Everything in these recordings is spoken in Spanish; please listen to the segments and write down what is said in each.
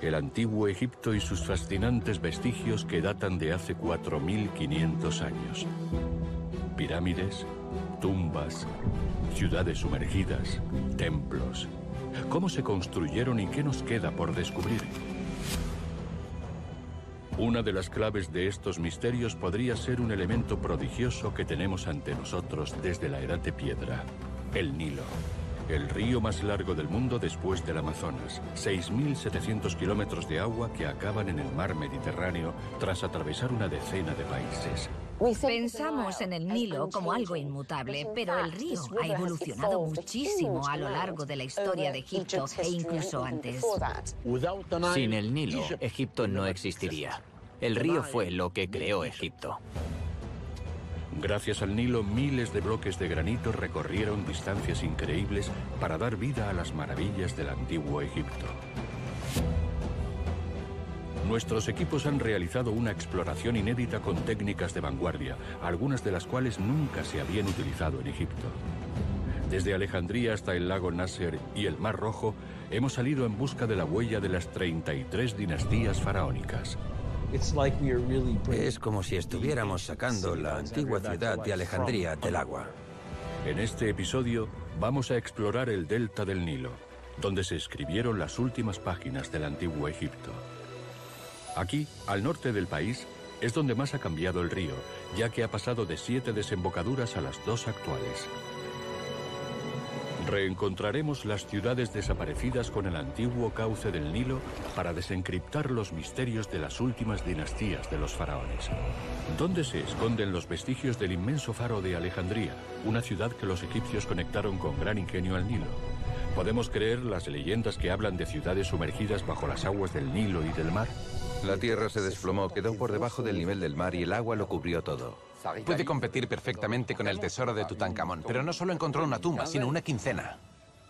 el antiguo Egipto y sus fascinantes vestigios que datan de hace 4.500 años. Pirámides, tumbas, ciudades sumergidas, templos. ¿Cómo se construyeron y qué nos queda por descubrir? Una de las claves de estos misterios podría ser un elemento prodigioso que tenemos ante nosotros desde la Edad de Piedra, el Nilo. El río más largo del mundo después del Amazonas, 6.700 kilómetros de agua que acaban en el mar Mediterráneo tras atravesar una decena de países. Pensamos en el Nilo como algo inmutable, pero el río ha evolucionado muchísimo a lo largo de la historia de Egipto e incluso antes. Sin el Nilo, Egipto no existiría. El río fue lo que creó Egipto. Gracias al Nilo, miles de bloques de granito recorrieron distancias increíbles para dar vida a las maravillas del antiguo Egipto. Nuestros equipos han realizado una exploración inédita con técnicas de vanguardia, algunas de las cuales nunca se habían utilizado en Egipto. Desde Alejandría hasta el lago Nasser y el Mar Rojo, hemos salido en busca de la huella de las 33 dinastías faraónicas. Es como si estuviéramos sacando la antigua ciudad de Alejandría del agua. En este episodio vamos a explorar el delta del Nilo, donde se escribieron las últimas páginas del antiguo Egipto. Aquí, al norte del país, es donde más ha cambiado el río, ya que ha pasado de siete desembocaduras a las dos actuales. Reencontraremos las ciudades desaparecidas con el antiguo cauce del Nilo para desencriptar los misterios de las últimas dinastías de los faraones. ¿Dónde se esconden los vestigios del inmenso faro de Alejandría, una ciudad que los egipcios conectaron con gran ingenio al Nilo? ¿Podemos creer las leyendas que hablan de ciudades sumergidas bajo las aguas del Nilo y del mar? La tierra se desplomó, quedó por debajo del nivel del mar y el agua lo cubrió todo. Puede competir perfectamente con el tesoro de Tutankamón, pero no solo encontró una tumba, sino una quincena.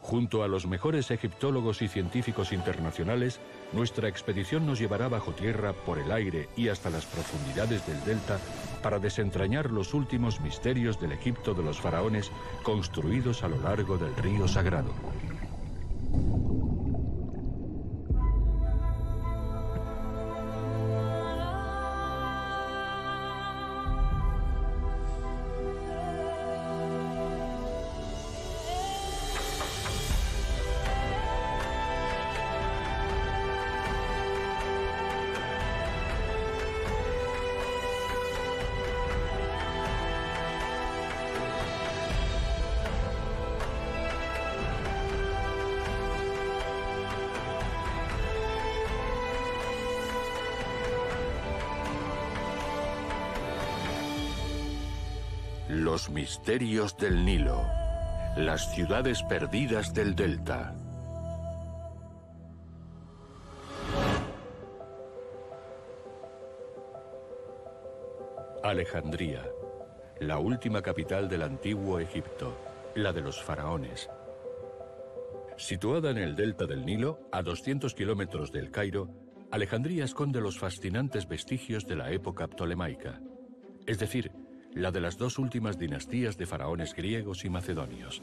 Junto a los mejores egiptólogos y científicos internacionales, nuestra expedición nos llevará bajo tierra, por el aire y hasta las profundidades del delta para desentrañar los últimos misterios del Egipto de los faraones construidos a lo largo del río Sagrado. Misterios del Nilo. Las ciudades perdidas del delta. Alejandría, la última capital del antiguo Egipto, la de los faraones. Situada en el delta del Nilo, a 200 kilómetros del Cairo, Alejandría esconde los fascinantes vestigios de la época ptolemaica, es decir, la de las dos últimas dinastías de faraones griegos y macedonios.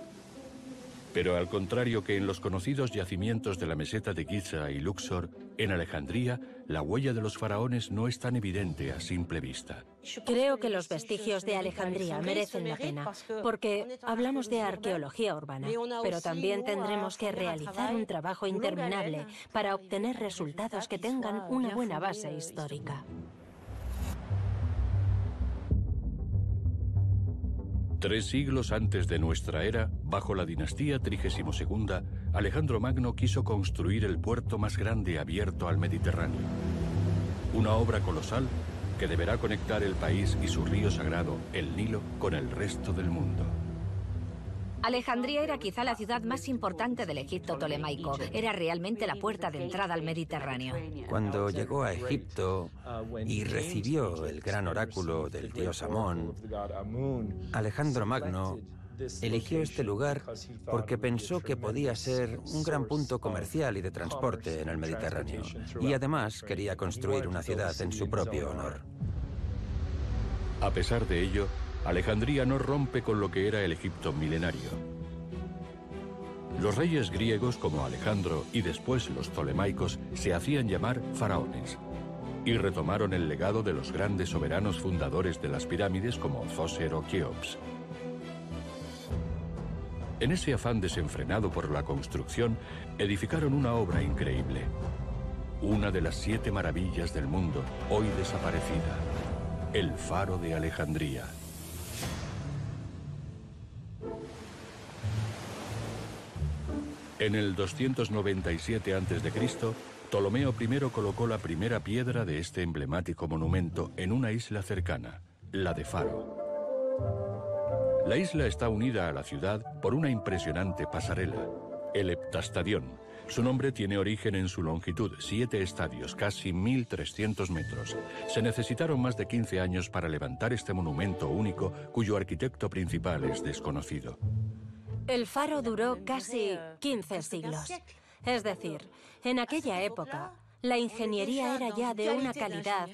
Pero al contrario que en los conocidos yacimientos de la meseta de Giza y Luxor, en Alejandría, la huella de los faraones no es tan evidente a simple vista. Creo que los vestigios de Alejandría merecen la pena, porque hablamos de arqueología urbana, pero también tendremos que realizar un trabajo interminable para obtener resultados que tengan una buena base histórica. Tres siglos antes de nuestra era, bajo la dinastía 32, Alejandro Magno quiso construir el puerto más grande abierto al Mediterráneo. Una obra colosal que deberá conectar el país y su río sagrado, el Nilo, con el resto del mundo. Alejandría era quizá la ciudad más importante del Egipto tolemaico. Era realmente la puerta de entrada al Mediterráneo. Cuando llegó a Egipto y recibió el gran oráculo del dios Amón, Alejandro Magno eligió este lugar porque pensó que podía ser un gran punto comercial y de transporte en el Mediterráneo. Y además quería construir una ciudad en su propio honor. A pesar de ello, Alejandría no rompe con lo que era el Egipto milenario. Los reyes griegos como Alejandro y después los tolemaicos se hacían llamar faraones y retomaron el legado de los grandes soberanos fundadores de las pirámides como Zoser o Keops. En ese afán desenfrenado por la construcción, edificaron una obra increíble. Una de las siete maravillas del mundo, hoy desaparecida. El Faro de Alejandría. En el 297 a.C., Ptolomeo I colocó la primera piedra de este emblemático monumento en una isla cercana, la de Faro. La isla está unida a la ciudad por una impresionante pasarela, el Heptastadión. Su nombre tiene origen en su longitud, siete estadios, casi 1.300 metros. Se necesitaron más de 15 años para levantar este monumento único cuyo arquitecto principal es desconocido. El faro duró casi 15 siglos. Es decir, en aquella época, la ingeniería era ya de una calidad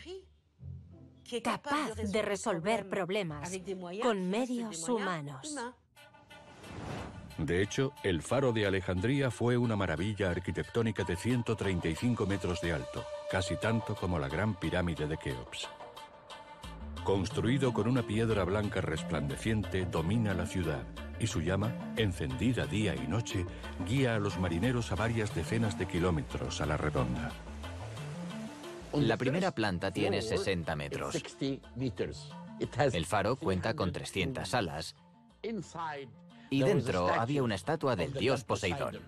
capaz de resolver problemas con medios humanos. De hecho, el faro de Alejandría fue una maravilla arquitectónica de 135 metros de alto, casi tanto como la gran pirámide de Keops. Construido con una piedra blanca resplandeciente, domina la ciudad y su llama, encendida día y noche, guía a los marineros a varias decenas de kilómetros a la redonda. La primera planta tiene 60 metros. El faro cuenta con 300 salas y dentro había una estatua del dios Poseidón.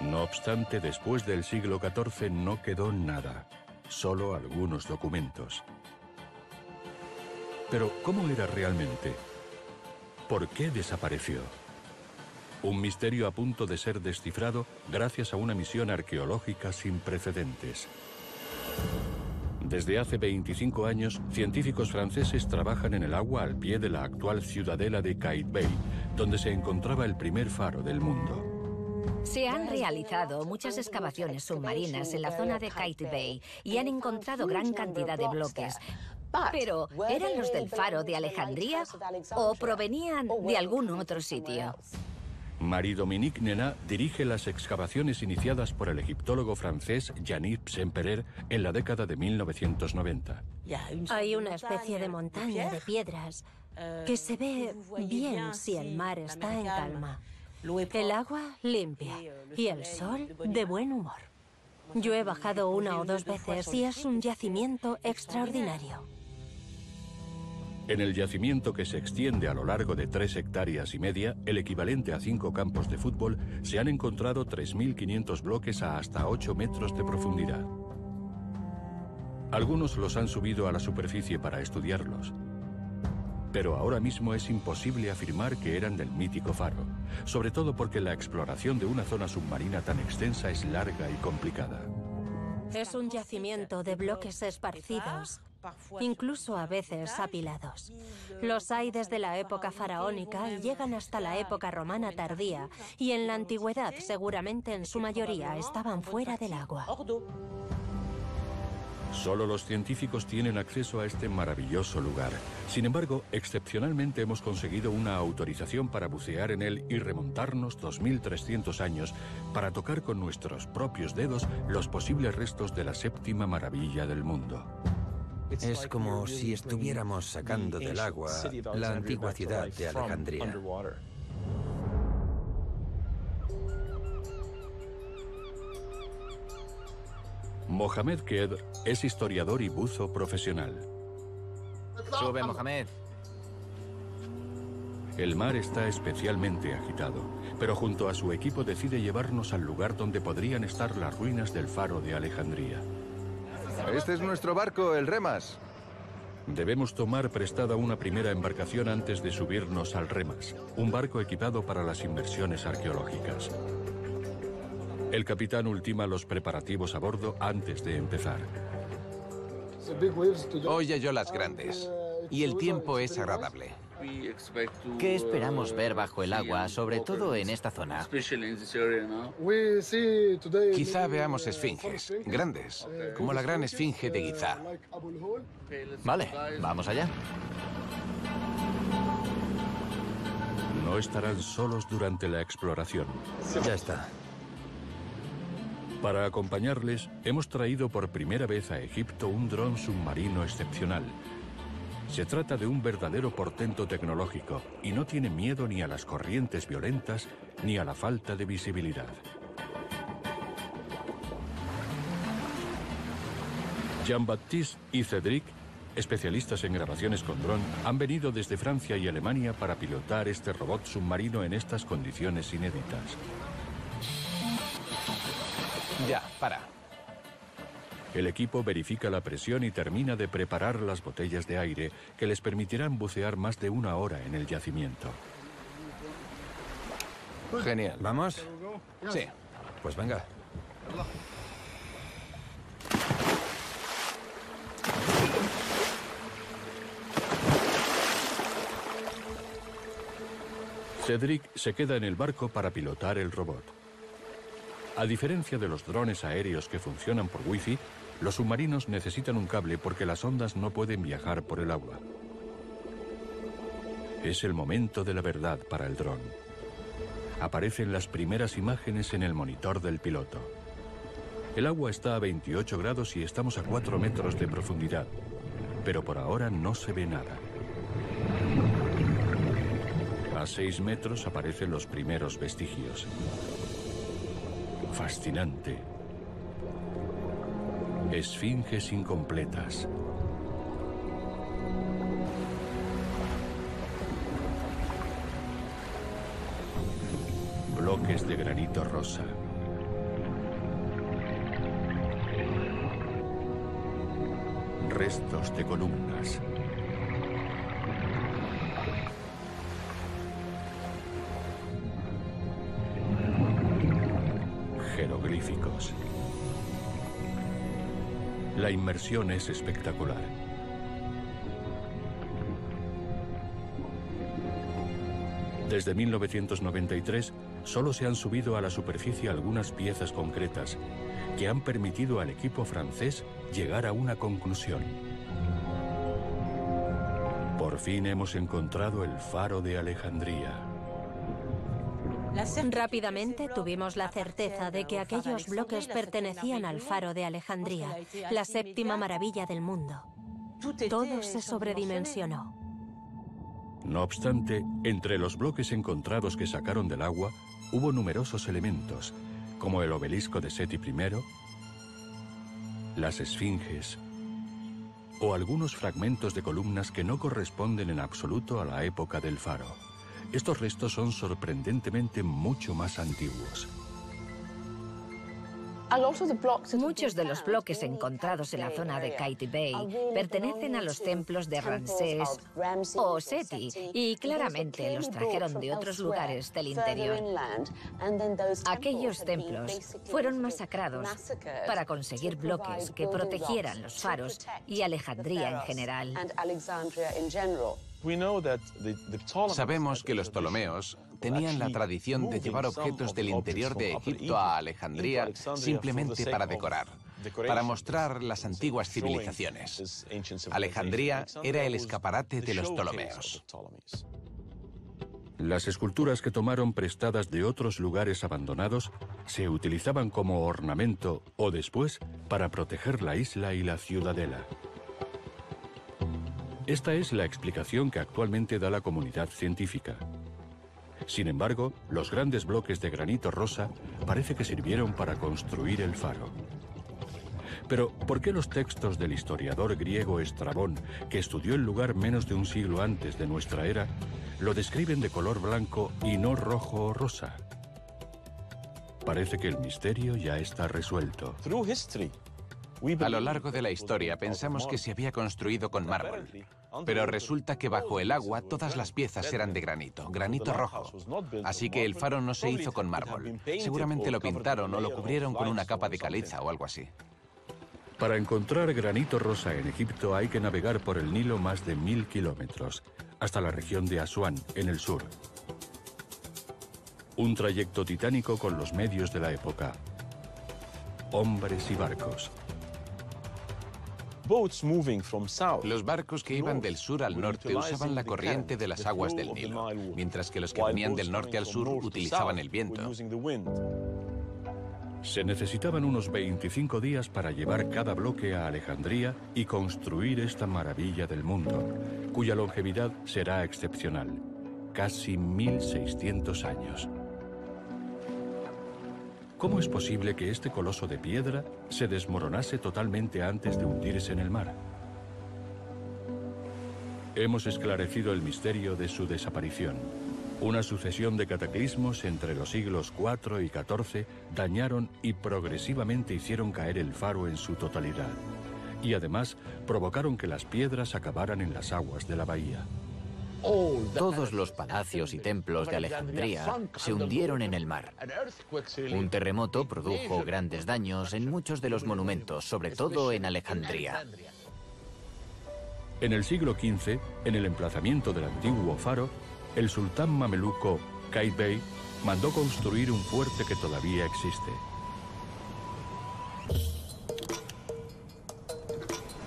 No obstante, después del siglo XIV no quedó nada, solo algunos documentos. Pero, ¿cómo era realmente? ¿Por qué desapareció? Un misterio a punto de ser descifrado gracias a una misión arqueológica sin precedentes. Desde hace 25 años, científicos franceses trabajan en el agua al pie de la actual ciudadela de Kite Bay, donde se encontraba el primer faro del mundo. Se han realizado muchas excavaciones submarinas en la zona de Kite Bay y han encontrado gran cantidad de bloques, pero, ¿eran los del faro de Alejandría o provenían de algún otro sitio? Marie-Dominique Nena dirige las excavaciones iniciadas por el egiptólogo francés Yannick Semperer en la década de 1990. Hay una especie de montaña de piedras que se ve bien si el mar está en calma. El agua limpia y el sol de buen humor. Yo he bajado una o dos veces y es un yacimiento extraordinario. En el yacimiento que se extiende a lo largo de tres hectáreas y media, el equivalente a cinco campos de fútbol, se han encontrado 3.500 bloques a hasta 8 metros de profundidad. Algunos los han subido a la superficie para estudiarlos. Pero ahora mismo es imposible afirmar que eran del mítico faro, sobre todo porque la exploración de una zona submarina tan extensa es larga y complicada. Es un yacimiento de bloques esparcidos incluso a veces apilados. Los hay desde la época faraónica y llegan hasta la época romana tardía, y en la antigüedad seguramente en su mayoría estaban fuera del agua. Solo los científicos tienen acceso a este maravilloso lugar. Sin embargo, excepcionalmente hemos conseguido una autorización para bucear en él y remontarnos 2.300 años para tocar con nuestros propios dedos los posibles restos de la séptima maravilla del mundo. Es como si estuviéramos sacando del agua la antigua ciudad de Alejandría. Mohamed Kedr es historiador y buzo profesional. Sube, Mohamed. El mar está especialmente agitado, pero junto a su equipo decide llevarnos al lugar donde podrían estar las ruinas del faro de Alejandría. Este es nuestro barco, el Remas. Debemos tomar prestada una primera embarcación antes de subirnos al Remas, un barco equipado para las inversiones arqueológicas. El capitán ultima los preparativos a bordo antes de empezar. Hoy hay olas grandes y el tiempo es agradable. ¿Qué esperamos ver bajo el agua, sobre todo en esta zona? Quizá veamos esfinges, grandes, como la gran esfinge de Giza. Vale, vamos allá. no estarán solos durante la exploración. Ya está. Para acompañarles, hemos traído por primera vez a Egipto un dron submarino excepcional. Se trata de un verdadero portento tecnológico y no tiene miedo ni a las corrientes violentas ni a la falta de visibilidad. Jean-Baptiste y Cédric, especialistas en grabaciones con dron, han venido desde Francia y Alemania para pilotar este robot submarino en estas condiciones inéditas. Ya, para. El equipo verifica la presión y termina de preparar las botellas de aire que les permitirán bucear más de una hora en el yacimiento. Genial. ¿Vamos? Sí. Pues venga. Cedric se queda en el barco para pilotar el robot. A diferencia de los drones aéreos que funcionan por wifi, los submarinos necesitan un cable porque las ondas no pueden viajar por el agua. Es el momento de la verdad para el dron. Aparecen las primeras imágenes en el monitor del piloto. El agua está a 28 grados y estamos a 4 metros de profundidad, pero por ahora no se ve nada. A 6 metros aparecen los primeros vestigios. Fascinante. Esfinges incompletas. Bloques de granito rosa. Restos de columnas. Jeroglíficos. La inmersión es espectacular. Desde 1993, solo se han subido a la superficie algunas piezas concretas que han permitido al equipo francés llegar a una conclusión. Por fin hemos encontrado el faro de Alejandría. Rápidamente tuvimos la certeza de que aquellos bloques pertenecían al faro de Alejandría, la séptima maravilla del mundo. Todo se sobredimensionó. No obstante, entre los bloques encontrados que sacaron del agua, hubo numerosos elementos, como el obelisco de Seti I, las esfinges o algunos fragmentos de columnas que no corresponden en absoluto a la época del faro. Estos restos son sorprendentemente mucho más antiguos. Muchos de los bloques encontrados en la zona de Kaiti Bay pertenecen a los templos de Ramsés o Seti y claramente los trajeron de otros lugares del interior. Aquellos templos fueron masacrados para conseguir bloques que protegieran los faros y Alejandría en general. Sabemos que los Ptolomeos tenían la tradición de llevar objetos del interior de Egipto a Alejandría simplemente para decorar, para mostrar las antiguas civilizaciones. Alejandría era el escaparate de los Ptolomeos. Las esculturas que tomaron prestadas de otros lugares abandonados se utilizaban como ornamento o después para proteger la isla y la ciudadela. Esta es la explicación que actualmente da la comunidad científica. Sin embargo, los grandes bloques de granito rosa parece que sirvieron para construir el faro. Pero, ¿por qué los textos del historiador griego Estrabón, que estudió el lugar menos de un siglo antes de nuestra era, lo describen de color blanco y no rojo o rosa? Parece que el misterio ya está resuelto. A lo largo de la historia pensamos que se había construido con mármol, pero resulta que bajo el agua todas las piezas eran de granito, granito rojo. Así que el faro no se hizo con mármol. Seguramente lo pintaron o lo cubrieron con una capa de caliza o algo así. Para encontrar granito rosa en Egipto hay que navegar por el Nilo más de mil kilómetros, hasta la región de Asuán, en el sur. Un trayecto titánico con los medios de la época. Hombres y barcos. Los barcos que iban del sur al norte usaban la corriente de las aguas del Nilo, mientras que los que venían del norte al sur utilizaban el viento. Se necesitaban unos 25 días para llevar cada bloque a Alejandría y construir esta maravilla del mundo, cuya longevidad será excepcional, casi 1600 años. ¿Cómo es posible que este coloso de piedra se desmoronase totalmente antes de hundirse en el mar? Hemos esclarecido el misterio de su desaparición. Una sucesión de cataclismos entre los siglos IV y XIV dañaron y progresivamente hicieron caer el faro en su totalidad. Y además provocaron que las piedras acabaran en las aguas de la bahía. Todos los palacios y templos de Alejandría se hundieron en el mar. Un terremoto produjo grandes daños en muchos de los monumentos, sobre todo en Alejandría. En el siglo XV, en el emplazamiento del antiguo faro, el sultán mameluco Bey mandó construir un fuerte que todavía existe.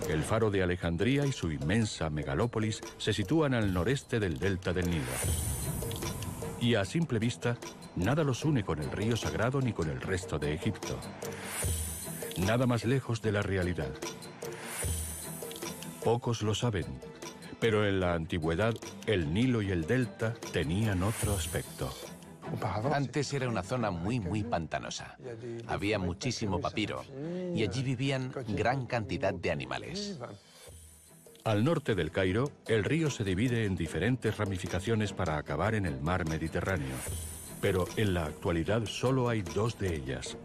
El faro de Alejandría y su inmensa megalópolis se sitúan al noreste del delta del Nilo. Y a simple vista, nada los une con el río sagrado ni con el resto de Egipto. Nada más lejos de la realidad. Pocos lo saben, pero en la antigüedad el Nilo y el delta tenían otro aspecto. Antes era una zona muy, muy pantanosa. Había muchísimo papiro y allí vivían gran cantidad de animales. Al norte del Cairo, el río se divide en diferentes ramificaciones para acabar en el mar Mediterráneo. Pero en la actualidad solo hay dos de ellas,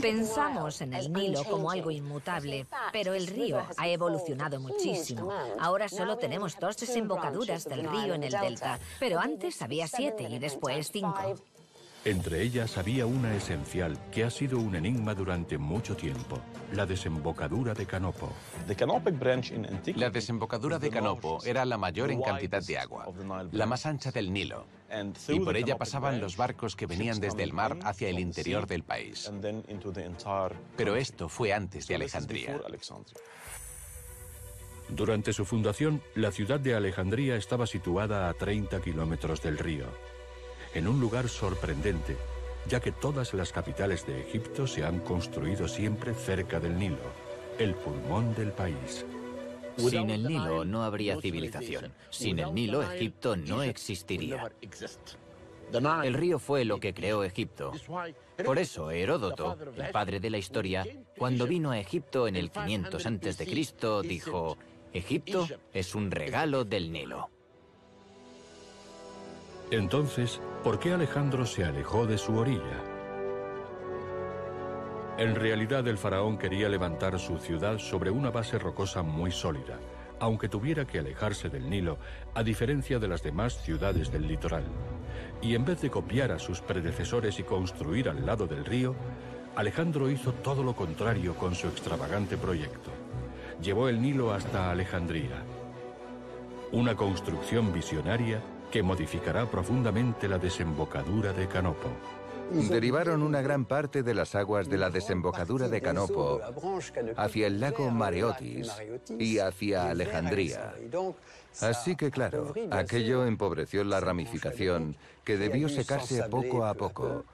Pensamos en el Nilo como algo inmutable, pero el río ha evolucionado muchísimo. Ahora solo tenemos dos desembocaduras del río en el delta, pero antes había siete y después cinco. Entre ellas había una esencial que ha sido un enigma durante mucho tiempo, la desembocadura de Canopo. La desembocadura de Canopo era la mayor en cantidad de agua, la más ancha del Nilo, y por ella pasaban los barcos que venían desde el mar hacia el interior del país. Pero esto fue antes de Alejandría. Durante su fundación, la ciudad de Alejandría estaba situada a 30 kilómetros del río en un lugar sorprendente, ya que todas las capitales de Egipto se han construido siempre cerca del Nilo, el pulmón del país. Sin el Nilo no habría civilización. Sin el Nilo, Egipto no existiría. El río fue lo que creó Egipto. Por eso Heródoto, el padre de la historia, cuando vino a Egipto en el 500 a.C., dijo, Egipto es un regalo del Nilo. Entonces, ¿por qué Alejandro se alejó de su orilla? En realidad el faraón quería levantar su ciudad sobre una base rocosa muy sólida, aunque tuviera que alejarse del Nilo, a diferencia de las demás ciudades del litoral. Y en vez de copiar a sus predecesores y construir al lado del río, Alejandro hizo todo lo contrario con su extravagante proyecto. Llevó el Nilo hasta Alejandría. Una construcción visionaria que modificará profundamente la desembocadura de Canopo. Derivaron una gran parte de las aguas de la desembocadura de Canopo hacia el lago Mareotis y hacia Alejandría. Así que claro, aquello empobreció la ramificación que debió secarse poco a poco,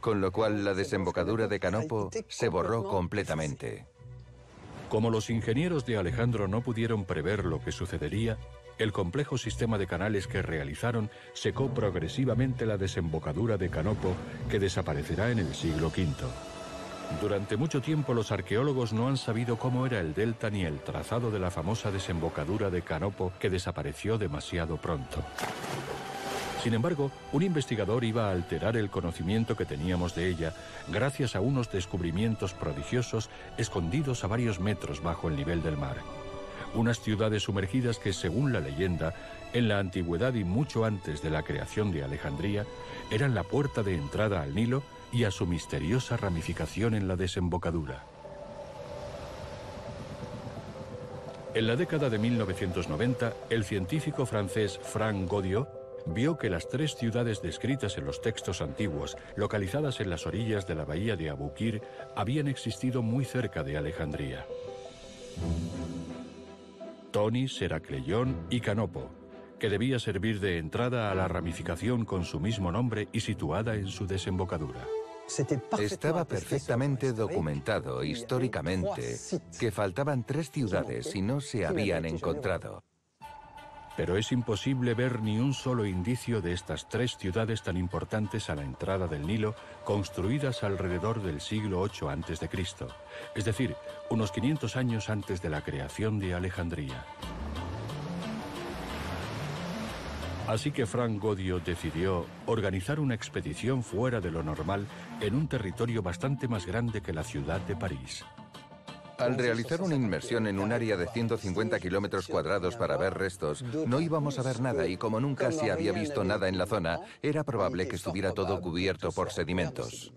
con lo cual la desembocadura de Canopo se borró completamente. Como los ingenieros de Alejandro no pudieron prever lo que sucedería, el complejo sistema de canales que realizaron secó progresivamente la desembocadura de Canopo, que desaparecerá en el siglo V. Durante mucho tiempo los arqueólogos no han sabido cómo era el delta ni el trazado de la famosa desembocadura de Canopo que desapareció demasiado pronto. Sin embargo, un investigador iba a alterar el conocimiento que teníamos de ella gracias a unos descubrimientos prodigiosos escondidos a varios metros bajo el nivel del mar unas ciudades sumergidas que, según la leyenda, en la antigüedad y mucho antes de la creación de Alejandría, eran la puerta de entrada al Nilo y a su misteriosa ramificación en la desembocadura. En la década de 1990, el científico francés Frank Godiot vio que las tres ciudades descritas en los textos antiguos, localizadas en las orillas de la bahía de Abukir, habían existido muy cerca de Alejandría. Tonis, Heracleión y Canopo, que debía servir de entrada a la ramificación con su mismo nombre y situada en su desembocadura. Estaba perfectamente documentado históricamente que faltaban tres ciudades y no se habían encontrado. Pero es imposible ver ni un solo indicio de estas tres ciudades tan importantes a la entrada del Nilo, construidas alrededor del siglo VIII a.C., es decir, unos 500 años antes de la creación de Alejandría. Así que Frank Godio decidió organizar una expedición fuera de lo normal en un territorio bastante más grande que la ciudad de París. Al realizar una inmersión en un área de 150 kilómetros cuadrados para ver restos, no íbamos a ver nada y como nunca se había visto nada en la zona, era probable que estuviera todo cubierto por sedimentos.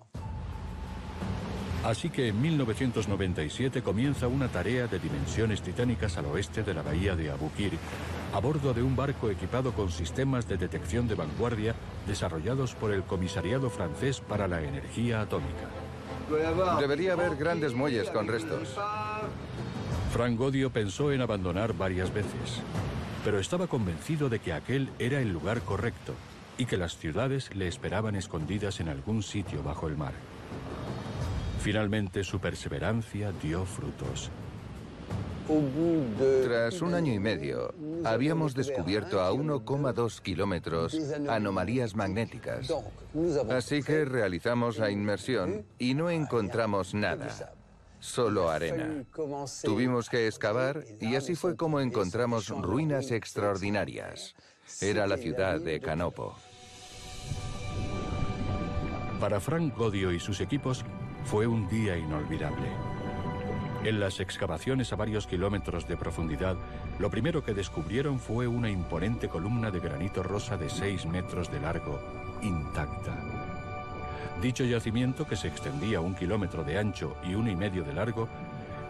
Así que en 1997 comienza una tarea de dimensiones titánicas al oeste de la bahía de Abu Qir, a bordo de un barco equipado con sistemas de detección de vanguardia desarrollados por el Comisariado Francés para la Energía Atómica. Debería haber grandes muelles con restos. Frank Godio pensó en abandonar varias veces, pero estaba convencido de que aquel era el lugar correcto y que las ciudades le esperaban escondidas en algún sitio bajo el mar. Finalmente su perseverancia dio frutos. Tras un año y medio, habíamos descubierto a 1,2 kilómetros anomalías magnéticas. Así que realizamos la inmersión y no encontramos nada, solo arena. Tuvimos que excavar y así fue como encontramos ruinas extraordinarias. Era la ciudad de Canopo. Para Frank Godio y sus equipos fue un día inolvidable. En las excavaciones a varios kilómetros de profundidad, lo primero que descubrieron fue una imponente columna de granito rosa de 6 metros de largo, intacta. Dicho yacimiento, que se extendía un kilómetro de ancho y uno y medio de largo,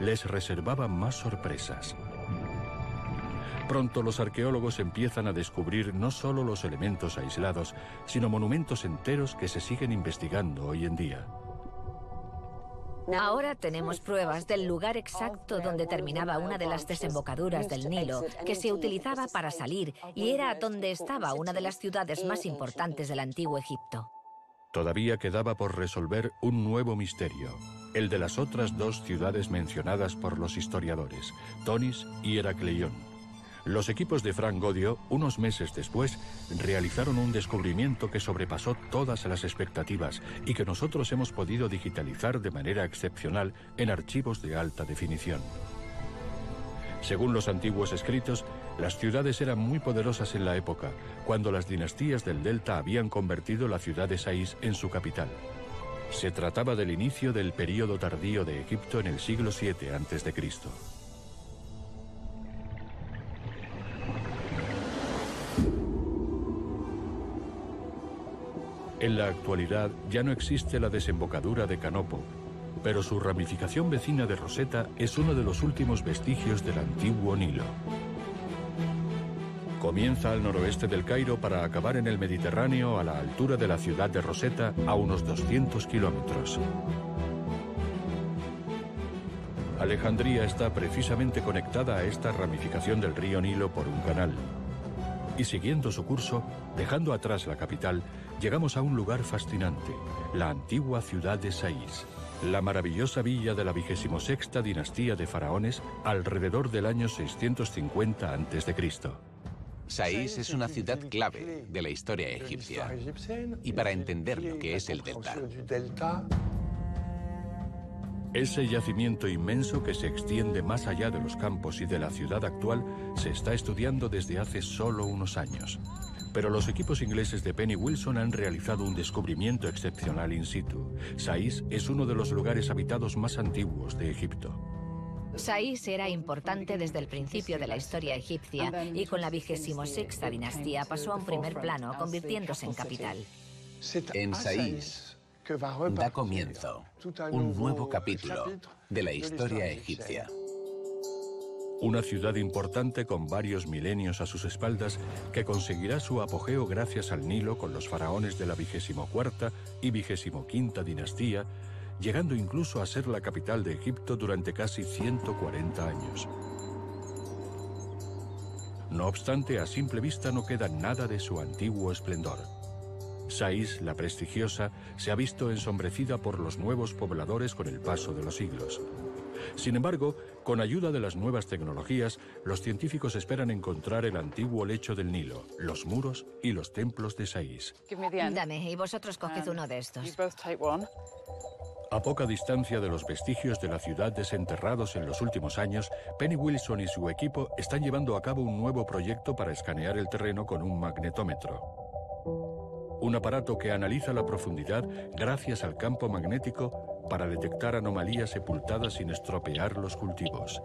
les reservaba más sorpresas. Pronto los arqueólogos empiezan a descubrir no solo los elementos aislados, sino monumentos enteros que se siguen investigando hoy en día. Ahora tenemos pruebas del lugar exacto donde terminaba una de las desembocaduras del Nilo, que se utilizaba para salir y era donde estaba una de las ciudades más importantes del antiguo Egipto. Todavía quedaba por resolver un nuevo misterio, el de las otras dos ciudades mencionadas por los historiadores, Tonis y Heracleión. Los equipos de Frank Godio, unos meses después, realizaron un descubrimiento que sobrepasó todas las expectativas y que nosotros hemos podido digitalizar de manera excepcional en archivos de alta definición. Según los antiguos escritos, las ciudades eran muy poderosas en la época, cuando las dinastías del Delta habían convertido la ciudad de Saís en su capital. Se trataba del inicio del período tardío de Egipto en el siglo VII a.C. En la actualidad ya no existe la desembocadura de Canopo, pero su ramificación vecina de Rosetta es uno de los últimos vestigios del antiguo Nilo. Comienza al noroeste del Cairo para acabar en el Mediterráneo a la altura de la ciudad de Rosetta a unos 200 kilómetros. Alejandría está precisamente conectada a esta ramificación del río Nilo por un canal. Y siguiendo su curso, dejando atrás la capital, llegamos a un lugar fascinante, la antigua ciudad de Saís, la maravillosa villa de la sexta dinastía de faraones alrededor del año 650 a.C. Saís es una ciudad clave de la historia egipcia. Y para entender lo que es el delta, ese yacimiento inmenso que se extiende más allá de los campos y de la ciudad actual se está estudiando desde hace solo unos años. Pero los equipos ingleses de Penny Wilson han realizado un descubrimiento excepcional in situ. Saís es uno de los lugares habitados más antiguos de Egipto. Saís era importante desde el principio de la historia egipcia y con la vigésimo sexta dinastía pasó a un primer plano, convirtiéndose en capital. En Saís da comienzo un nuevo capítulo de la historia egipcia. Una ciudad importante con varios milenios a sus espaldas que conseguirá su apogeo gracias al Nilo con los faraones de la vigésimo cuarta y vigésimo quinta dinastía, llegando incluso a ser la capital de Egipto durante casi 140 años. No obstante, a simple vista no queda nada de su antiguo esplendor. Sais, la prestigiosa, se ha visto ensombrecida por los nuevos pobladores con el paso de los siglos. Sin embargo, con ayuda de las nuevas tecnologías, los científicos esperan encontrar el antiguo lecho del Nilo, los muros y los templos de Sais. Dame, y vosotros coged uno de estos. A poca distancia de los vestigios de la ciudad desenterrados en los últimos años, Penny Wilson y su equipo están llevando a cabo un nuevo proyecto para escanear el terreno con un magnetómetro. Un aparato que analiza la profundidad gracias al campo magnético para detectar anomalías sepultadas sin estropear los cultivos.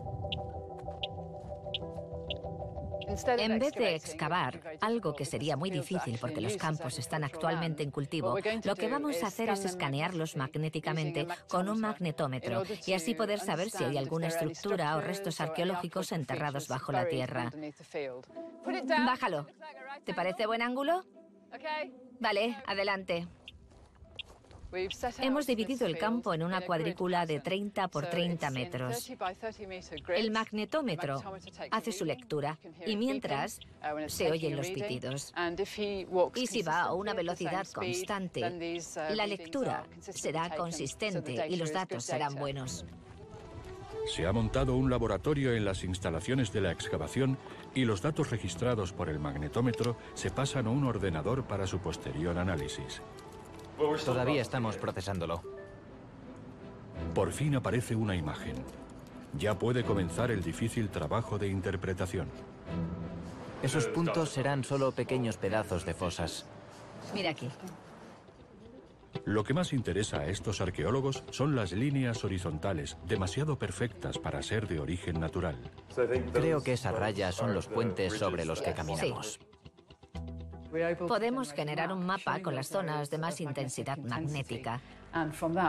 En vez de excavar, algo que sería muy difícil porque los campos están actualmente en cultivo, lo que vamos a hacer es escanearlos magnéticamente con un magnetómetro y así poder saber si hay alguna estructura o restos arqueológicos enterrados bajo la tierra. Bájalo. ¿Te parece buen ángulo? Vale, adelante. Hemos dividido el campo en una cuadrícula de 30 por 30 metros. El magnetómetro hace su lectura y mientras se oyen los pitidos. Y si va a una velocidad constante, la lectura será consistente y los datos serán buenos. Se ha montado un laboratorio en las instalaciones de la excavación y los datos registrados por el magnetómetro se pasan a un ordenador para su posterior análisis. Todavía estamos procesándolo. Por fin aparece una imagen. Ya puede comenzar el difícil trabajo de interpretación. Esos puntos serán solo pequeños pedazos de fosas. Mira aquí. Lo que más interesa a estos arqueólogos son las líneas horizontales, demasiado perfectas para ser de origen natural. Creo que esas rayas son los puentes sobre los que caminamos. Podemos generar un mapa con las zonas de más intensidad magnética.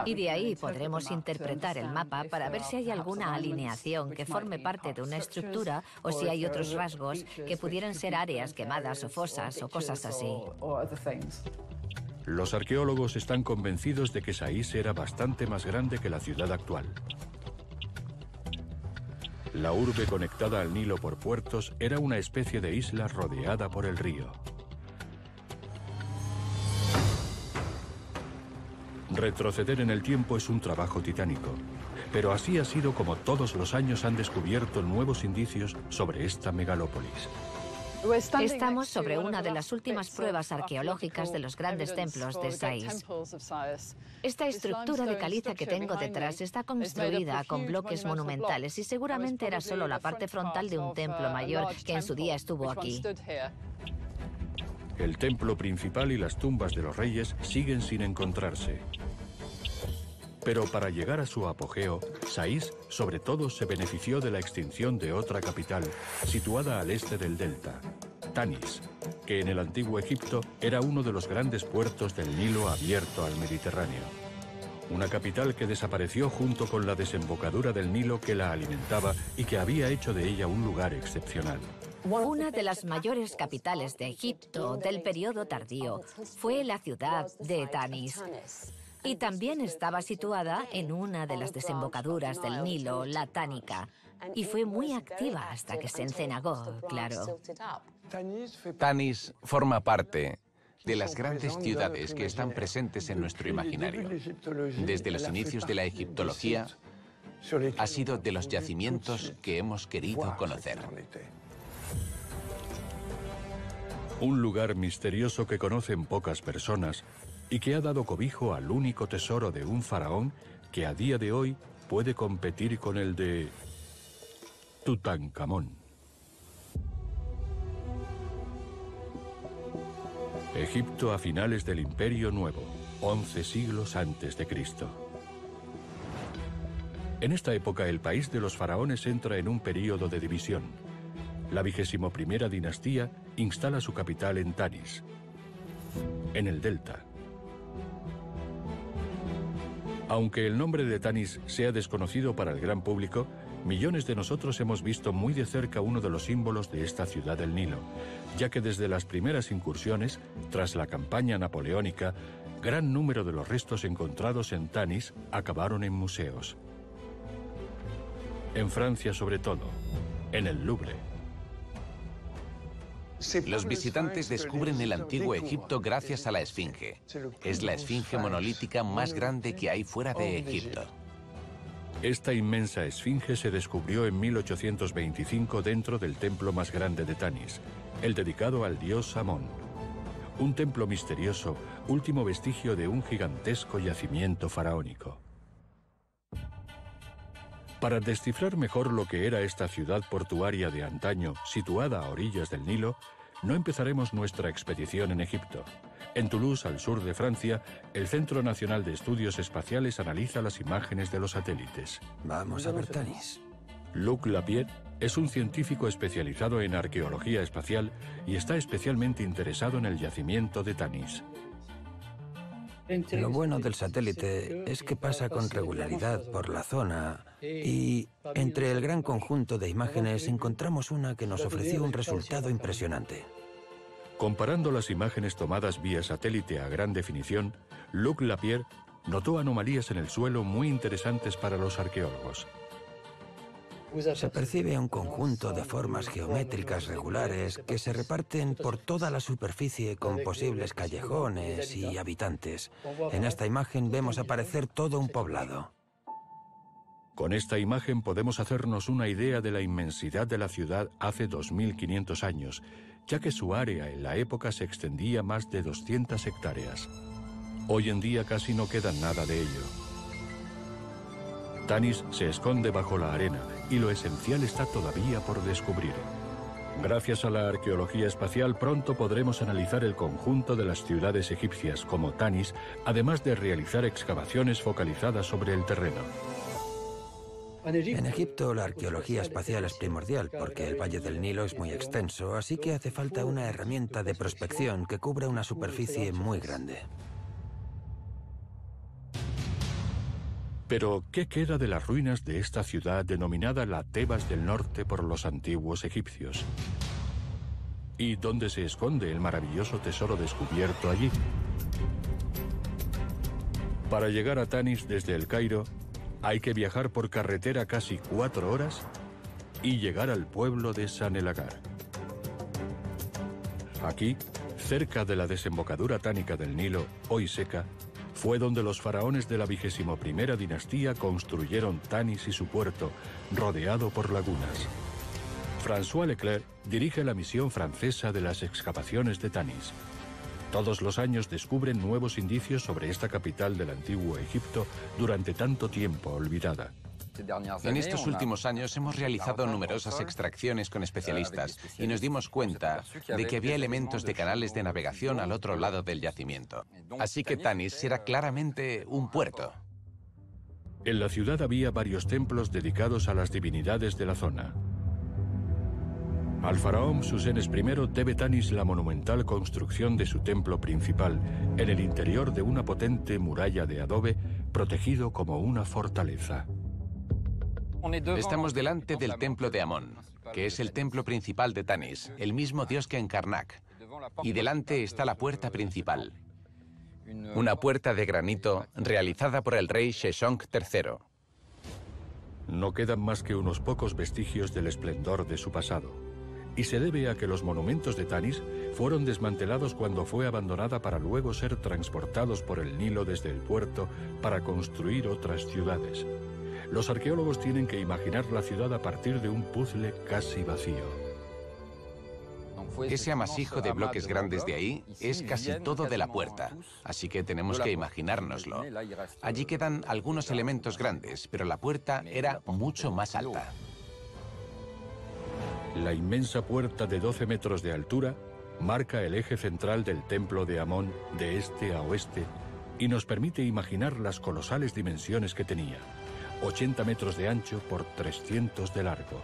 Y de ahí podremos interpretar el mapa para ver si hay alguna alineación que forme parte de una estructura o si hay otros rasgos que pudieran ser áreas quemadas o fosas o cosas así. Los arqueólogos están convencidos de que Saís era bastante más grande que la ciudad actual. La urbe conectada al Nilo por puertos era una especie de isla rodeada por el río. Retroceder en el tiempo es un trabajo titánico, pero así ha sido como todos los años han descubierto nuevos indicios sobre esta megalópolis. Estamos sobre una de las últimas pruebas arqueológicas de los grandes templos de Sais. Esta estructura de caliza que tengo detrás está construida con bloques monumentales y seguramente era solo la parte frontal de un templo mayor que en su día estuvo aquí. El templo principal y las tumbas de los reyes siguen sin encontrarse. Pero para llegar a su apogeo, Saís sobre todo se benefició de la extinción de otra capital, situada al este del delta, Tanis, que en el antiguo Egipto era uno de los grandes puertos del Nilo abierto al Mediterráneo. Una capital que desapareció junto con la desembocadura del Nilo que la alimentaba y que había hecho de ella un lugar excepcional. Una de las mayores capitales de Egipto del periodo tardío fue la ciudad de Tanis. Y también estaba situada en una de las desembocaduras del Nilo, la Tánica, y fue muy activa hasta que se encenagó, claro. Tanis forma parte de las grandes ciudades que están presentes en nuestro imaginario. Desde los inicios de la egiptología, ha sido de los yacimientos que hemos querido conocer. Un lugar misterioso que conocen pocas personas y que ha dado cobijo al único tesoro de un faraón que a día de hoy puede competir con el de Tutankamón. Egipto a finales del Imperio Nuevo, 11 siglos antes de Cristo. En esta época el país de los faraones entra en un período de división. La vigésimo primera dinastía instala su capital en Tanis, en el delta, aunque el nombre de Tanis sea desconocido para el gran público, millones de nosotros hemos visto muy de cerca uno de los símbolos de esta ciudad del Nilo, ya que desde las primeras incursiones, tras la campaña napoleónica, gran número de los restos encontrados en Tanis acabaron en museos. En Francia sobre todo, en el Louvre. Los visitantes descubren el antiguo Egipto gracias a la Esfinge. Es la Esfinge monolítica más grande que hay fuera de Egipto. Esta inmensa esfinge se descubrió en 1825 dentro del templo más grande de Tanis, el dedicado al dios Amón. Un templo misterioso, último vestigio de un gigantesco yacimiento faraónico. Para descifrar mejor lo que era esta ciudad portuaria de antaño, situada a orillas del Nilo, no empezaremos nuestra expedición en Egipto. En Toulouse, al sur de Francia, el Centro Nacional de Estudios Espaciales analiza las imágenes de los satélites. Vamos a ver Tanis. Luc Lapierre es un científico especializado en arqueología espacial y está especialmente interesado en el yacimiento de Tanis. Lo bueno del satélite es que pasa con regularidad por la zona y entre el gran conjunto de imágenes encontramos una que nos ofreció un resultado impresionante. Comparando las imágenes tomadas vía satélite a gran definición, Luc Lapierre notó anomalías en el suelo muy interesantes para los arqueólogos. Se percibe un conjunto de formas geométricas regulares que se reparten por toda la superficie con posibles callejones y habitantes. En esta imagen vemos aparecer todo un poblado. Con esta imagen podemos hacernos una idea de la inmensidad de la ciudad hace 2500 años, ya que su área en la época se extendía más de 200 hectáreas. Hoy en día casi no queda nada de ello. Tanis se esconde bajo la arena y lo esencial está todavía por descubrir. Gracias a la arqueología espacial pronto podremos analizar el conjunto de las ciudades egipcias como Tanis, además de realizar excavaciones focalizadas sobre el terreno. En Egipto la arqueología espacial es primordial porque el Valle del Nilo es muy extenso, así que hace falta una herramienta de prospección que cubra una superficie muy grande. Pero, ¿qué queda de las ruinas de esta ciudad denominada la Tebas del Norte por los antiguos egipcios? ¿Y dónde se esconde el maravilloso tesoro descubierto allí? Para llegar a Tanis desde el Cairo, hay que viajar por carretera casi cuatro horas y llegar al pueblo de San Elagar. Aquí, cerca de la desembocadura tánica del Nilo, hoy seca, fue donde los faraones de la vigésimo primera dinastía construyeron Tanis y su puerto, rodeado por lagunas. François Leclerc dirige la misión francesa de las excavaciones de Tanis. Todos los años descubren nuevos indicios sobre esta capital del antiguo Egipto durante tanto tiempo olvidada. En estos últimos años hemos realizado numerosas extracciones con especialistas y nos dimos cuenta de que había elementos de canales de navegación al otro lado del yacimiento. Así que Tanis era claramente un puerto. En la ciudad había varios templos dedicados a las divinidades de la zona. Al faraón Susenes I debe Tanis la monumental construcción de su templo principal en el interior de una potente muralla de adobe protegido como una fortaleza. Estamos delante del templo de Amón, que es el templo principal de Tanis, el mismo dios que en Karnak. Y delante está la puerta principal, una puerta de granito realizada por el rey Sheshonq III. No quedan más que unos pocos vestigios del esplendor de su pasado y se debe a que los monumentos de Tanis fueron desmantelados cuando fue abandonada para luego ser transportados por el Nilo desde el puerto para construir otras ciudades. Los arqueólogos tienen que imaginar la ciudad a partir de un puzzle casi vacío. Ese amasijo de bloques grandes de ahí es casi todo de la puerta, así que tenemos que imaginárnoslo. Allí quedan algunos elementos grandes, pero la puerta era mucho más alta. La inmensa puerta de 12 metros de altura marca el eje central del templo de Amón de este a oeste y nos permite imaginar las colosales dimensiones que tenía. 80 metros de ancho por 300 de largo.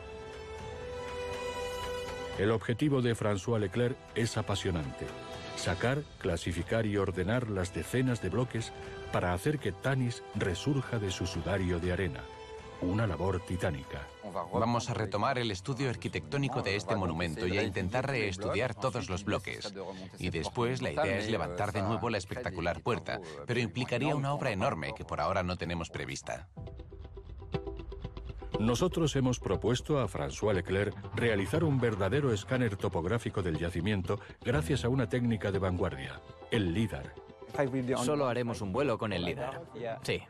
El objetivo de François Leclerc es apasionante. Sacar, clasificar y ordenar las decenas de bloques para hacer que Tanis resurja de su sudario de arena. Una labor titánica. Vamos a retomar el estudio arquitectónico de este monumento y a intentar reestudiar todos los bloques. Y después la idea es levantar de nuevo la espectacular puerta, pero implicaría una obra enorme que por ahora no tenemos prevista. Nosotros hemos propuesto a François Leclerc realizar un verdadero escáner topográfico del yacimiento gracias a una técnica de vanguardia, el LIDAR. Solo haremos un vuelo con el LIDAR. Sí.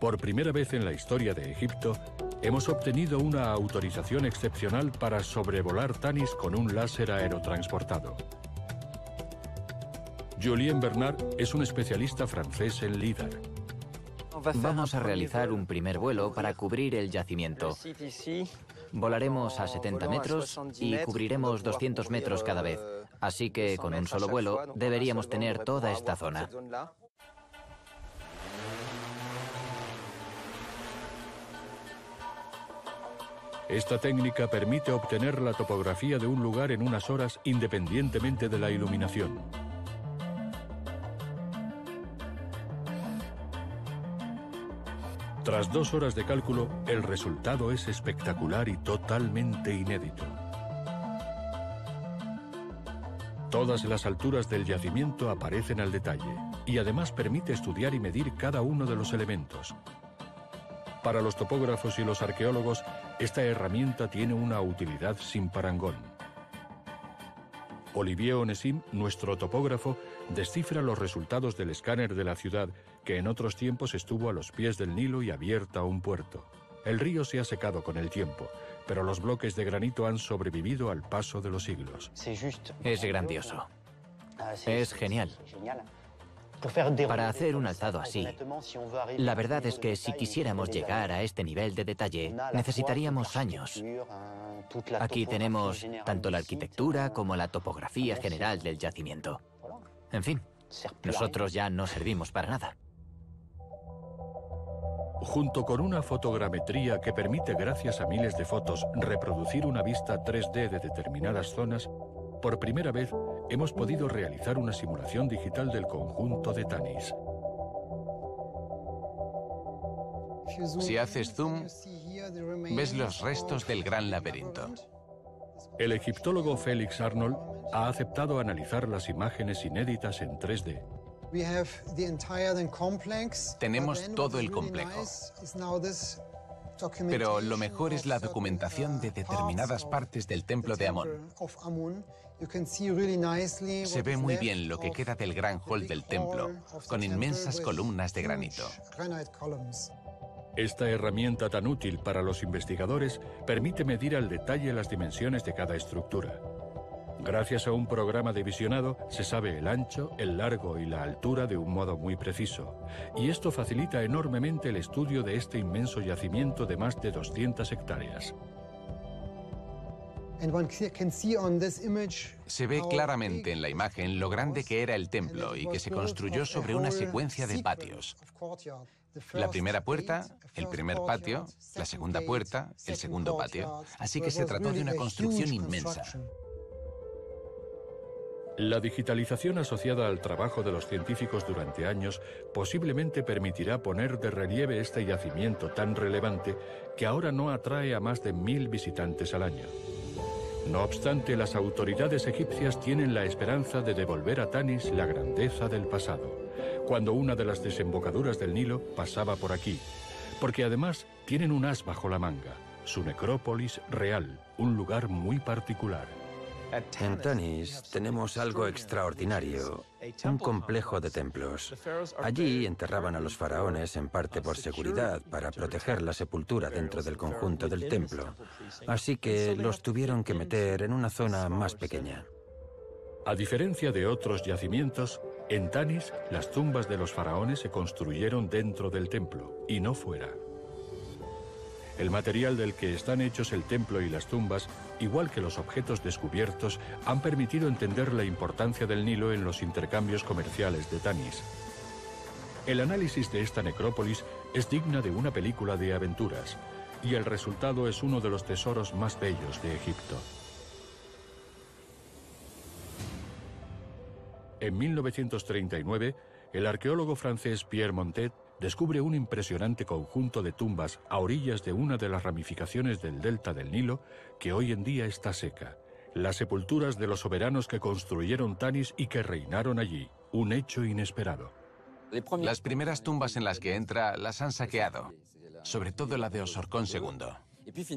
Por primera vez en la historia de Egipto, hemos obtenido una autorización excepcional para sobrevolar Tanis con un láser aerotransportado. Julien Bernard es un especialista francés en LIDAR. Vamos a realizar un primer vuelo para cubrir el yacimiento. Volaremos a 70 metros y cubriremos 200 metros cada vez. Así que con un solo vuelo deberíamos tener toda esta zona. Esta técnica permite obtener la topografía de un lugar en unas horas independientemente de la iluminación. Tras dos horas de cálculo, el resultado es espectacular y totalmente inédito. Todas las alturas del yacimiento aparecen al detalle y además permite estudiar y medir cada uno de los elementos. Para los topógrafos y los arqueólogos, esta herramienta tiene una utilidad sin parangón. Olivier Onesim, nuestro topógrafo, descifra los resultados del escáner de la ciudad que en otros tiempos estuvo a los pies del Nilo y abierta a un puerto. El río se ha secado con el tiempo, pero los bloques de granito han sobrevivido al paso de los siglos. Es grandioso. Es genial. Para hacer un alzado así, la verdad es que si quisiéramos llegar a este nivel de detalle, necesitaríamos años. Aquí tenemos tanto la arquitectura como la topografía general del yacimiento. En fin, nosotros ya no servimos para nada. Junto con una fotogrametría que permite, gracias a miles de fotos, reproducir una vista 3D de determinadas zonas, por primera vez hemos podido realizar una simulación digital del conjunto de Tanis. Si haces zoom, ves los restos del gran laberinto. El egiptólogo Félix Arnold ha aceptado analizar las imágenes inéditas en 3D. Tenemos todo el complejo. Pero lo mejor es la documentación de determinadas partes del templo de Amón. Se ve muy bien lo que queda del gran hall del templo, con inmensas columnas de granito. Esta herramienta tan útil para los investigadores permite medir al detalle las dimensiones de cada estructura. Gracias a un programa de visionado se sabe el ancho, el largo y la altura de un modo muy preciso, y esto facilita enormemente el estudio de este inmenso yacimiento de más de 200 hectáreas. Se ve claramente en la imagen lo grande que era el templo y que se construyó sobre una secuencia de patios. La primera puerta, el primer patio, la segunda puerta, el segundo patio. Así que se trató de una construcción inmensa. La digitalización asociada al trabajo de los científicos durante años posiblemente permitirá poner de relieve este yacimiento tan relevante que ahora no atrae a más de mil visitantes al año. No obstante, las autoridades egipcias tienen la esperanza de devolver a Tanis la grandeza del pasado, cuando una de las desembocaduras del Nilo pasaba por aquí, porque además tienen un as bajo la manga, su necrópolis real, un lugar muy particular. En Tanis tenemos algo extraordinario, un complejo de templos. Allí enterraban a los faraones en parte por seguridad, para proteger la sepultura dentro del conjunto del templo. Así que los tuvieron que meter en una zona más pequeña. A diferencia de otros yacimientos, en Tanis las tumbas de los faraones se construyeron dentro del templo y no fuera. El material del que están hechos el templo y las tumbas, igual que los objetos descubiertos, han permitido entender la importancia del Nilo en los intercambios comerciales de Tanis. El análisis de esta necrópolis es digna de una película de aventuras, y el resultado es uno de los tesoros más bellos de Egipto. En 1939, el arqueólogo francés Pierre Montet descubre un impresionante conjunto de tumbas a orillas de una de las ramificaciones del delta del Nilo que hoy en día está seca. Las sepulturas de los soberanos que construyeron Tanis y que reinaron allí, un hecho inesperado. Las primeras tumbas en las que entra las han saqueado. sobre todo la de Osorcón II.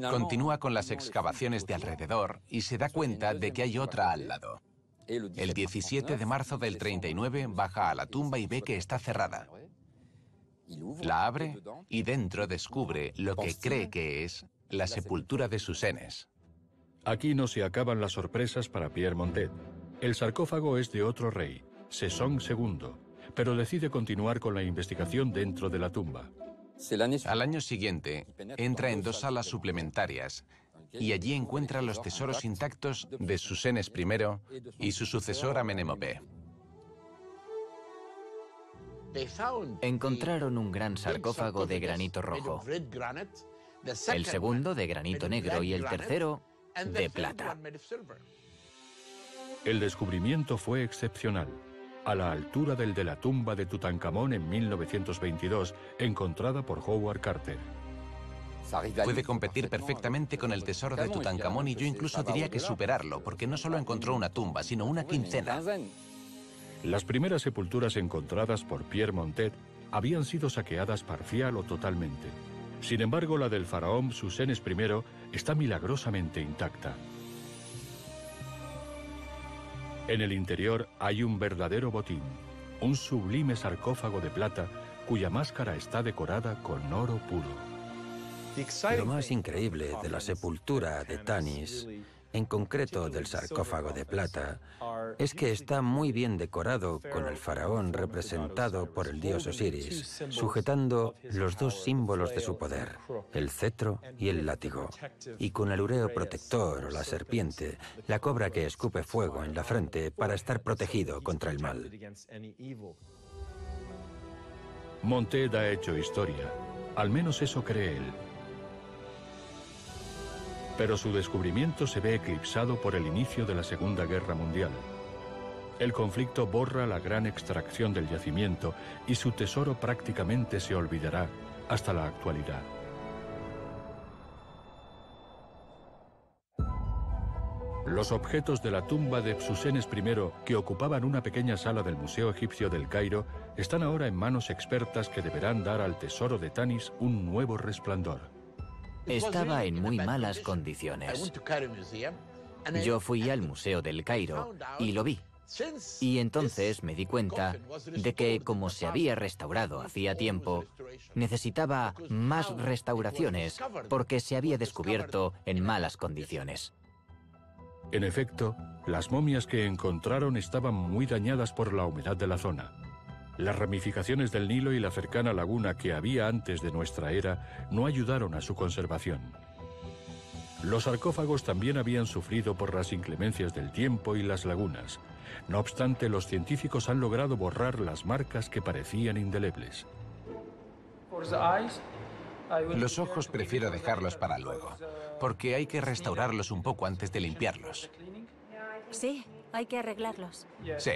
Continúa con las excavaciones de alrededor y se da cuenta de que hay otra al lado. El 17 de marzo del 39 baja a la tumba y ve que está cerrada. La abre y dentro descubre lo que cree que es la sepultura de sus senes. Aquí no se acaban las sorpresas para Pierre Montet. El sarcófago es de otro rey, Sesong II, pero decide continuar con la investigación dentro de la tumba. Al año siguiente, entra en dos salas suplementarias y allí encuentra los tesoros intactos de Susenes I y su sucesor Amenemope. Encontraron un gran sarcófago de granito rojo, el segundo de granito negro y el tercero de plata. El descubrimiento fue excepcional. A la altura del de la tumba de Tutankamón en 1922, encontrada por Howard Carter. Puede competir perfectamente con el tesoro de Tutankamón y yo incluso diría que superarlo, porque no solo encontró una tumba, sino una quincena. Las primeras sepulturas encontradas por Pierre Montet habían sido saqueadas parcial o totalmente. Sin embargo, la del faraón Susenes I está milagrosamente intacta. En el interior hay un verdadero botín, un sublime sarcófago de plata cuya máscara está decorada con oro puro. Lo más increíble de la sepultura de Tanis en concreto del sarcófago de plata, es que está muy bien decorado con el faraón representado por el dios Osiris, sujetando los dos símbolos de su poder, el cetro y el látigo, y con el ureo protector o la serpiente, la cobra que escupe fuego en la frente para estar protegido contra el mal. Monted ha hecho historia, al menos eso cree él pero su descubrimiento se ve eclipsado por el inicio de la Segunda Guerra Mundial. El conflicto borra la gran extracción del yacimiento y su tesoro prácticamente se olvidará hasta la actualidad. Los objetos de la tumba de Psusenes I, que ocupaban una pequeña sala del Museo Egipcio del Cairo, están ahora en manos expertas que deberán dar al tesoro de Tanis un nuevo resplandor. Estaba en muy malas condiciones. Yo fui al Museo del Cairo y lo vi. Y entonces me di cuenta de que como se había restaurado hacía tiempo, necesitaba más restauraciones porque se había descubierto en malas condiciones. En efecto, las momias que encontraron estaban muy dañadas por la humedad de la zona. Las ramificaciones del Nilo y la cercana laguna que había antes de nuestra era no ayudaron a su conservación. Los sarcófagos también habían sufrido por las inclemencias del tiempo y las lagunas. No obstante, los científicos han logrado borrar las marcas que parecían indelebles. Los ojos prefiero dejarlos para luego, porque hay que restaurarlos un poco antes de limpiarlos. Sí, hay que arreglarlos. Sí.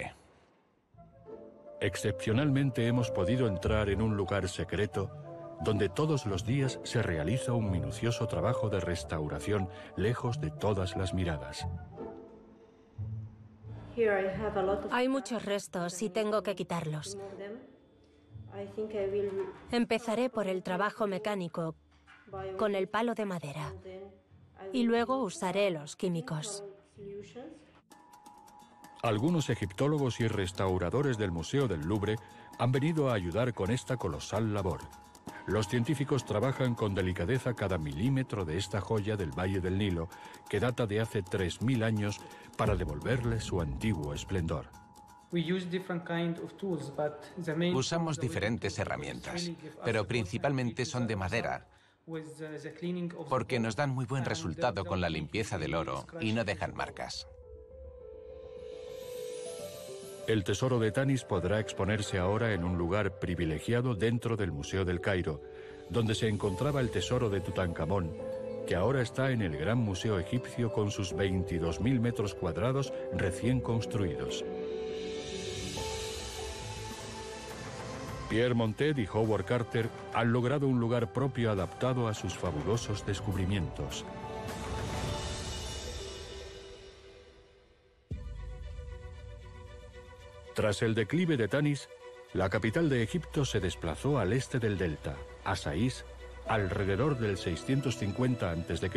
Excepcionalmente hemos podido entrar en un lugar secreto donde todos los días se realiza un minucioso trabajo de restauración lejos de todas las miradas. Hay muchos restos y tengo que quitarlos. Empezaré por el trabajo mecánico con el palo de madera y luego usaré los químicos. Algunos egiptólogos y restauradores del Museo del Louvre han venido a ayudar con esta colosal labor. Los científicos trabajan con delicadeza cada milímetro de esta joya del Valle del Nilo, que data de hace 3.000 años, para devolverle su antiguo esplendor. Usamos diferentes herramientas, pero principalmente son de madera, porque nos dan muy buen resultado con la limpieza del oro y no dejan marcas. El tesoro de Tanis podrá exponerse ahora en un lugar privilegiado dentro del Museo del Cairo, donde se encontraba el tesoro de Tutankamón, que ahora está en el Gran Museo Egipcio con sus 22.000 metros cuadrados recién construidos. Pierre Montet y Howard Carter han logrado un lugar propio adaptado a sus fabulosos descubrimientos. Tras el declive de Tanis, la capital de Egipto se desplazó al este del delta, a Saís, alrededor del 650 a.C.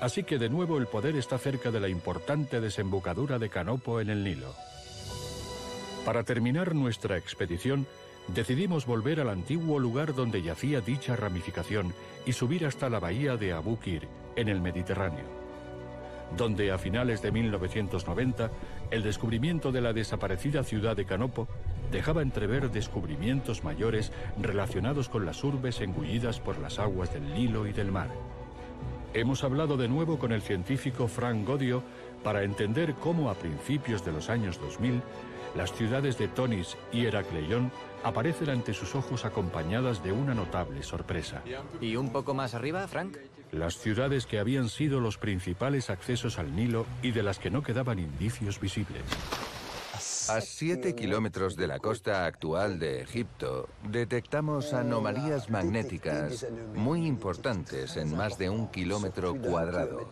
Así que de nuevo el poder está cerca de la importante desembocadura de Canopo en el Nilo. Para terminar nuestra expedición, decidimos volver al antiguo lugar donde yacía dicha ramificación y subir hasta la bahía de Abukir, en el Mediterráneo, donde a finales de 1990 el descubrimiento de la desaparecida ciudad de Canopo dejaba entrever descubrimientos mayores relacionados con las urbes engullidas por las aguas del Nilo y del mar. Hemos hablado de nuevo con el científico Frank Godio para entender cómo a principios de los años 2000 las ciudades de Tonis y Heracleión aparecen ante sus ojos acompañadas de una notable sorpresa. ¿Y un poco más arriba, Frank? Las ciudades que habían sido los principales accesos al Nilo y de las que no quedaban indicios visibles. A 7 kilómetros de la costa actual de Egipto, detectamos anomalías magnéticas muy importantes en más de un kilómetro cuadrado.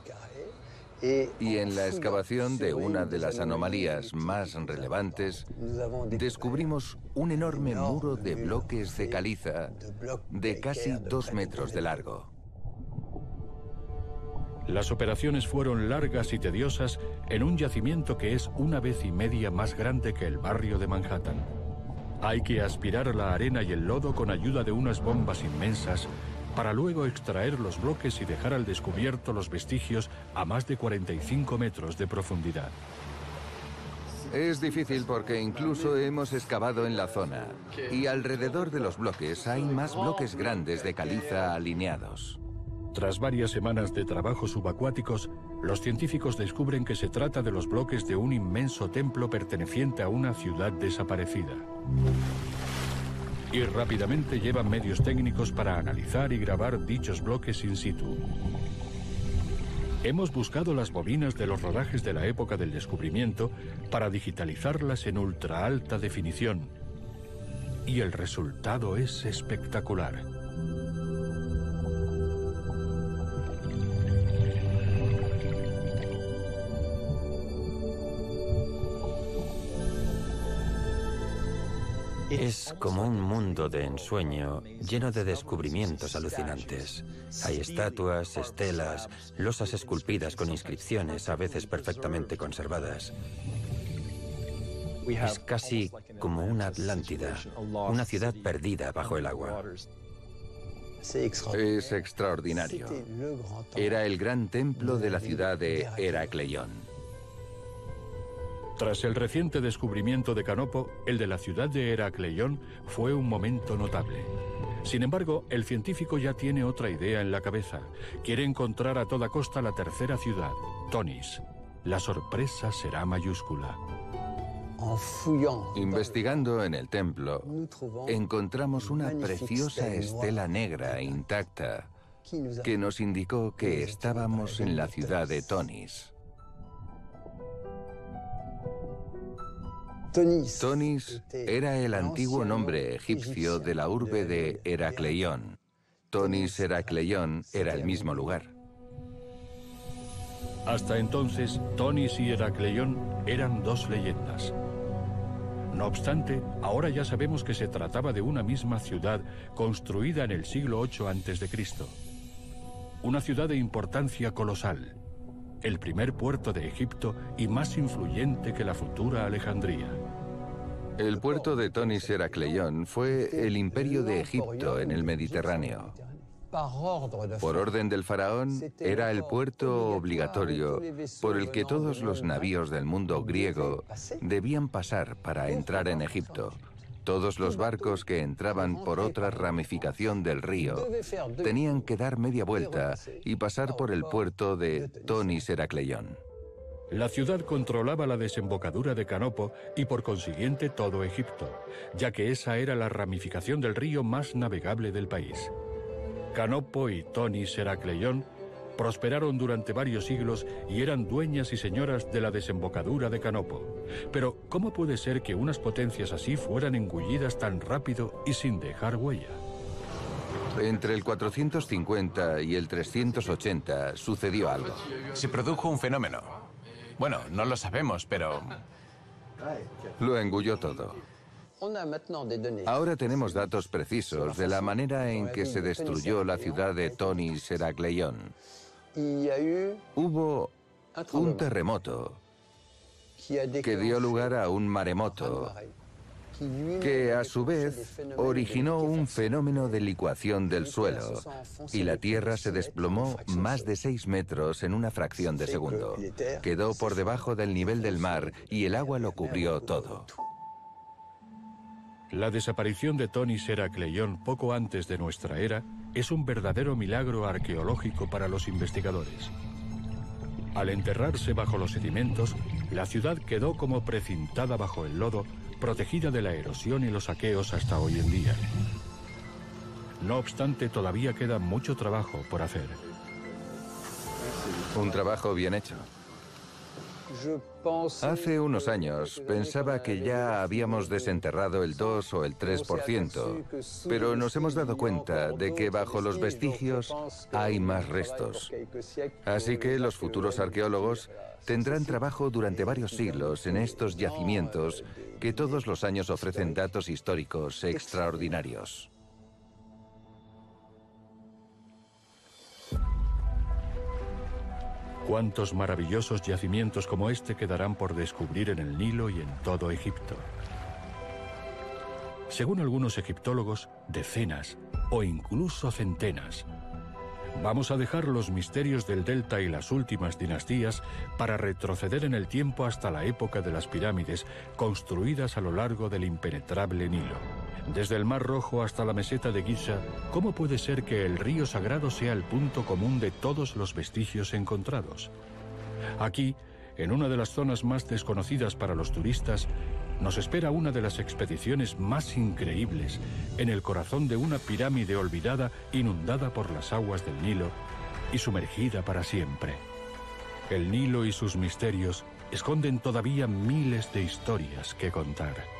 Y en la excavación de una de las anomalías más relevantes, descubrimos un enorme muro de bloques de caliza de casi dos metros de largo. Las operaciones fueron largas y tediosas en un yacimiento que es una vez y media más grande que el barrio de Manhattan. Hay que aspirar la arena y el lodo con ayuda de unas bombas inmensas para luego extraer los bloques y dejar al descubierto los vestigios a más de 45 metros de profundidad. Es difícil porque incluso hemos excavado en la zona y alrededor de los bloques hay más bloques grandes de caliza alineados. Tras varias semanas de trabajos subacuáticos, los científicos descubren que se trata de los bloques de un inmenso templo perteneciente a una ciudad desaparecida. Y rápidamente llevan medios técnicos para analizar y grabar dichos bloques in situ. Hemos buscado las bobinas de los rodajes de la época del descubrimiento para digitalizarlas en ultra alta definición. Y el resultado es espectacular. Es como un mundo de ensueño lleno de descubrimientos alucinantes. Hay estatuas, estelas, losas esculpidas con inscripciones, a veces perfectamente conservadas. Es casi como una Atlántida, una ciudad perdida bajo el agua. Es extraordinario. Era el gran templo de la ciudad de Heracleión. Tras el reciente descubrimiento de Canopo, el de la ciudad de Heracleión fue un momento notable. Sin embargo, el científico ya tiene otra idea en la cabeza. Quiere encontrar a toda costa la tercera ciudad, Tonis. La sorpresa será mayúscula. Investigando en el templo, encontramos una preciosa estela negra intacta que nos indicó que estábamos en la ciudad de Tonis. Tonis era el antiguo nombre egipcio de la urbe de Heracleión. Tonis Heracleión era el mismo lugar. Hasta entonces, Tonis y Heracleión eran dos leyendas. No obstante, ahora ya sabemos que se trataba de una misma ciudad construida en el siglo VIII a.C. Una ciudad de importancia colosal, el primer puerto de Egipto y más influyente que la futura Alejandría. El puerto de Tonis Heracleión fue el imperio de Egipto en el Mediterráneo. Por orden del faraón, era el puerto obligatorio por el que todos los navíos del mundo griego debían pasar para entrar en Egipto. Todos los barcos que entraban por otra ramificación del río tenían que dar media vuelta y pasar por el puerto de Tonis Heracleión. La ciudad controlaba la desembocadura de Canopo y por consiguiente todo Egipto, ya que esa era la ramificación del río más navegable del país. Canopo y Tonis Heracleión Prosperaron durante varios siglos y eran dueñas y señoras de la desembocadura de Canopo. Pero, ¿cómo puede ser que unas potencias así fueran engullidas tan rápido y sin dejar huella? Entre el 450 y el 380 sucedió algo. Se produjo un fenómeno. Bueno, no lo sabemos, pero... Lo engulló todo. Ahora tenemos datos precisos de la manera en que se destruyó la ciudad de Tony Seracleion. Hubo un terremoto que dio lugar a un maremoto que a su vez originó un fenómeno de licuación del suelo y la Tierra se desplomó más de 6 metros en una fracción de segundo. Quedó por debajo del nivel del mar y el agua lo cubrió todo. La desaparición de Tony Seracleion poco antes de nuestra era es un verdadero milagro arqueológico para los investigadores. Al enterrarse bajo los sedimentos, la ciudad quedó como precintada bajo el lodo protegida de la erosión y los saqueos hasta hoy en día. No obstante, todavía queda mucho trabajo por hacer. Un trabajo bien hecho. Hace unos años pensaba que ya habíamos desenterrado el 2 o el 3%, pero nos hemos dado cuenta de que bajo los vestigios hay más restos. Así que los futuros arqueólogos tendrán trabajo durante varios siglos en estos yacimientos que todos los años ofrecen datos históricos extraordinarios. ¿Cuántos maravillosos yacimientos como este quedarán por descubrir en el Nilo y en todo Egipto? Según algunos egiptólogos, decenas o incluso centenas. Vamos a dejar los misterios del delta y las últimas dinastías para retroceder en el tiempo hasta la época de las pirámides, construidas a lo largo del impenetrable Nilo. Desde el Mar Rojo hasta la meseta de Giza, ¿cómo puede ser que el río sagrado sea el punto común de todos los vestigios encontrados? Aquí, en una de las zonas más desconocidas para los turistas, nos espera una de las expediciones más increíbles en el corazón de una pirámide olvidada inundada por las aguas del Nilo y sumergida para siempre. El Nilo y sus misterios esconden todavía miles de historias que contar.